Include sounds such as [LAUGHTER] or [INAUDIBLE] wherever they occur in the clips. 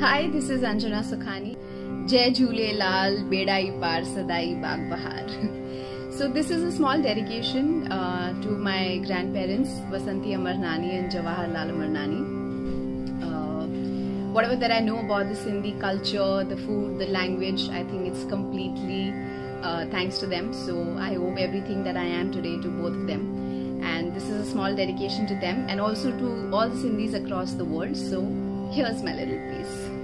Hi, this is Anjana Sukhani. Jai Jhulelal, Bedai Par Sadai Bag Bahar. [LAUGHS] so this is a small dedication uh, to my grandparents, Vasanti Amarnani and Jawaharlal Amarnani. Uh, whatever that I know about the Sindhi culture, the food, the language, I think it's completely uh, thanks to them. So I owe everything that I am today to both of them. And this is a small dedication to them and also to all the Sindhis across the world. So here's my little piece.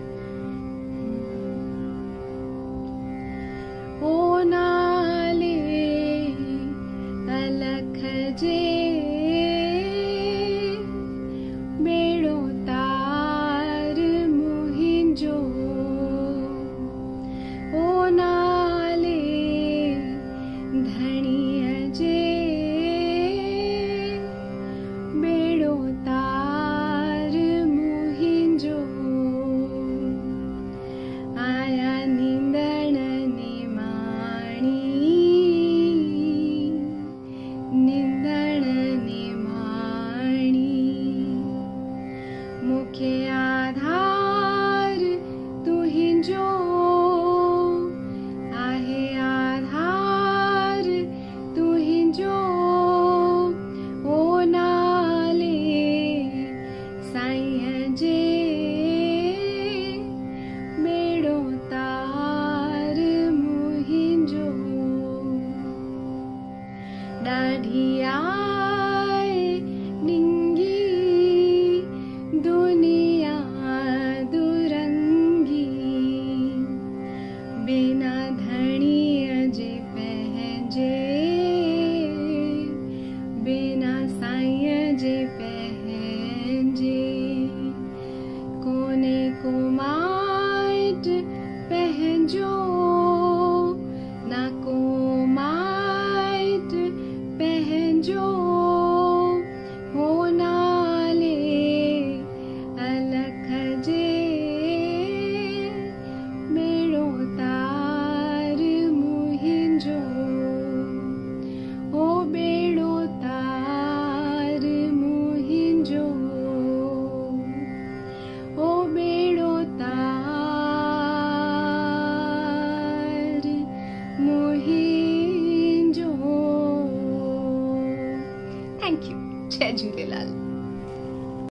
daddy, I. Thank you Jai Jhulelal